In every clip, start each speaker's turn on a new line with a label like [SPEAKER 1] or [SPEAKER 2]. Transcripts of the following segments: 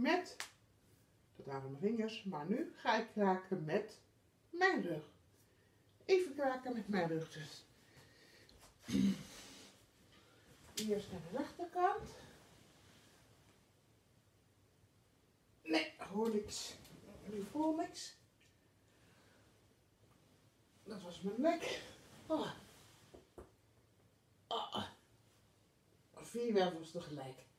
[SPEAKER 1] met, dat waren mijn vingers, maar nu ga ik kraken met mijn rug. Even kraken met mijn rug dus. Eerst naar de rechterkant. Nee, hoor niks. Nu voel niks. Dat was mijn nek. Oh. Oh. Vier wervels tegelijk.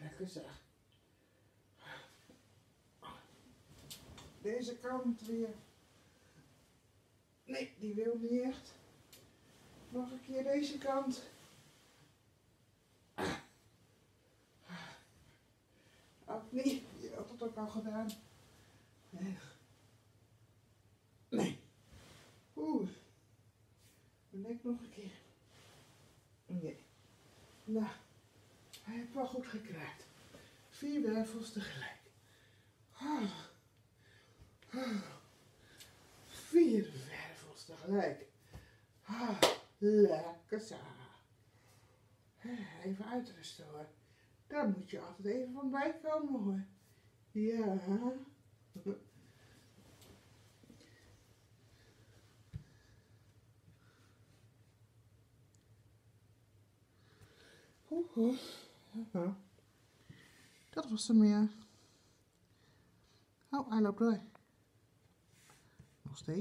[SPEAKER 1] Lekker zeg. Deze kant weer. Nee, die wil niet echt. Nog een keer deze kant. Ook niet. Je had ook al gedaan. Nee. Oeh. Dan nek nog een keer. Nee. Nou, hij heeft wel goed gekraakt. Vier wervels tegelijk. Ah. Ah. Vier wervels tegelijk. Ah, lekker zo. Even uitrusten hoor. Daar moet je altijd even van bij komen hoor. Ja. Ja. Dat was er meer. Oh, hij loopt door. Nog steeds.